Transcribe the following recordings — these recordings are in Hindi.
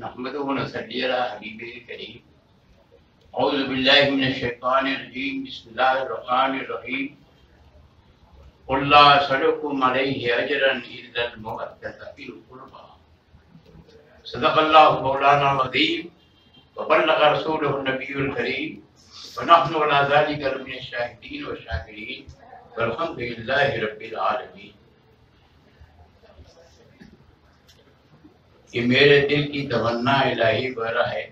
नहमद नसली हबीब करीम औज़ु बिल्लाहि मिनश शैतानिर रजीम बिस्मिल्लाहिर रहमानिर रहीम कुल ला असलुकुम अलैहि अजरन इल्लल मवद्दत फिल कुर्बा सदक़ल्लाहु मौलाना अज़ीम व बल्लग़ रसूलुहु नबियुल करीम व नहनु अला ज़ालिका मिनश शाहिदीन व शाकिरीन वल्हम्दुलिल्लाहि रब्बिल आलमीन कि मेरे दिल की तमन्ना इलाही भर है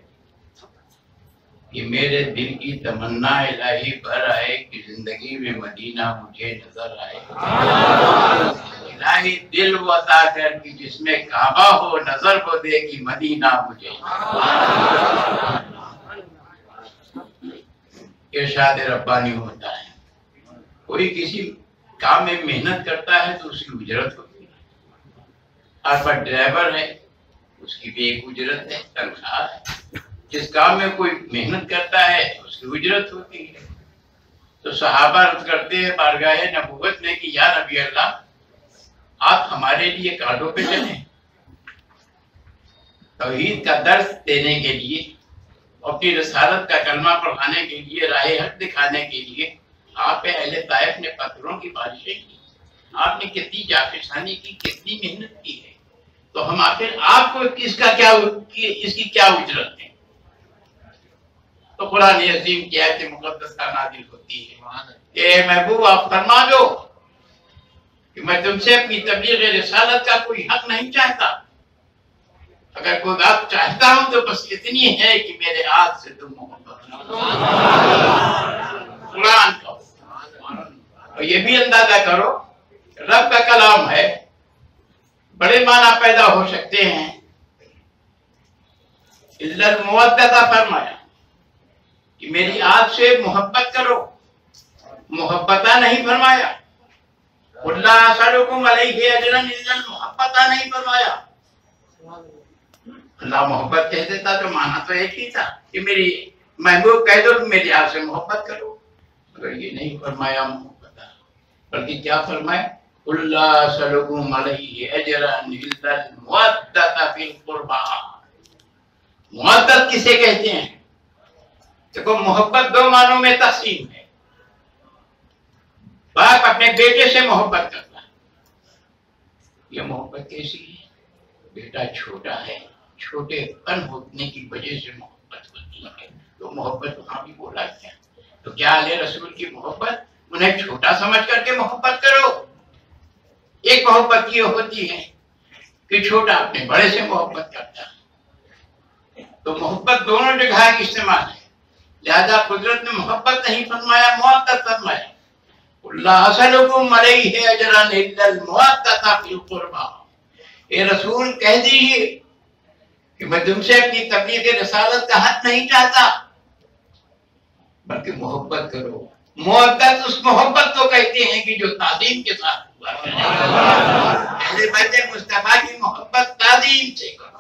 कि मेरे दिल की तमन्ना इलाही भर आए कि ज़िंदगी में मदीना मुझे नज़र आए। इलाही दिल बता कर कि जिसमें काबा हो, नज़र को दे कि मदीना मुझे। इरशाद रब्बानी होता है। कोई किसी काम में मेहनत करता है तो उसकी उजरत होती है। और ड्राइवर है उसकी भी एक उजरत है, तनख्वाह है। जिस काम में कोई मेहनत करता है, उसकी उजरत होती है। तो सहाबा करते हैं, बारगाह नबूवत में कि, या नबी अल्लाह, आप हमारे लिए कांटों पे चले। तौहीद का दर्द देने के लिए, अपनी रसालत का कलमा पढ़ाने के लिए राह हक दिखाने के लिए, आप अहले ताइफ ने पत्थरों की बारिशें की। आपने कितनी जाफिसानी की, कितनी मेहनत की। तो हम आखिर आपको इसका क्या इसकी क्या उजरत है? तो कुरान अजीम की आयत मुकद्दस का नाजिल होती है। महबूब, आप फरमा दो कि मैं तुमसे अपनी तबलीग रिसालत का कोई हक नहीं चाहता। अगर कोई बात चाहता हूँ तो बस इतनी है कि मेरे हाथ से तुम मोहब्बत कुरान का। और ये भी अंदाज़ा करो, रब का कलाम है बड़े माना पैदा हो सकते हैं। इज़्ज़त मुवद्दता फरमाया कि मेरी आज से मोहब्बत करो। मोहब्बता नहीं फरमाया। मोहब्बता नहीं फरमाया। अल्लाह मोहब्बत कह देता तो माना तो एक ही था कि मेरी महबूब कह दो मेरी आज से मोहब्बत करो। मगर ये नहीं फरमाया मोहब्बता। बल्कि क्या फरमाया? मोहब्बत किसे कहते हैं? देखो, मोहब्बत दो मानों में तकसीम है। बाप अपने बेटे से मोहब्बत करता है। ये मोहब्बत कैसी है? बेटा छोटा है। छोटे पन होने की वजह से मोहब्बत होती है। तो मोहब्बत वहाँ भी बोला गया। तो क्या अले रसूल की मोहब्बत? उन्हें छोटा समझ करके मोहब्बत करो। एक मोहब्बत ये होती है कि छोटा अपने बड़े से मोहब्बत करता है। तो मोहब्बत दोनों जगह इस्तेमाल है। लिहाजा कुदरत ने मोहब्बत नहीं फरमाया मोहब्बत फरमाया। ये रसूल, कह दीजिए कि मैं तुमसे अपनी तबलीग रसालत का हक नहीं चाहता, बल्कि मोहब्बत करो। मोहब्बत उस मोहब्बत को कहते हैं कि जो तालीम के साथ मुस्तफ़ा की मोहब्बत तालीम से करो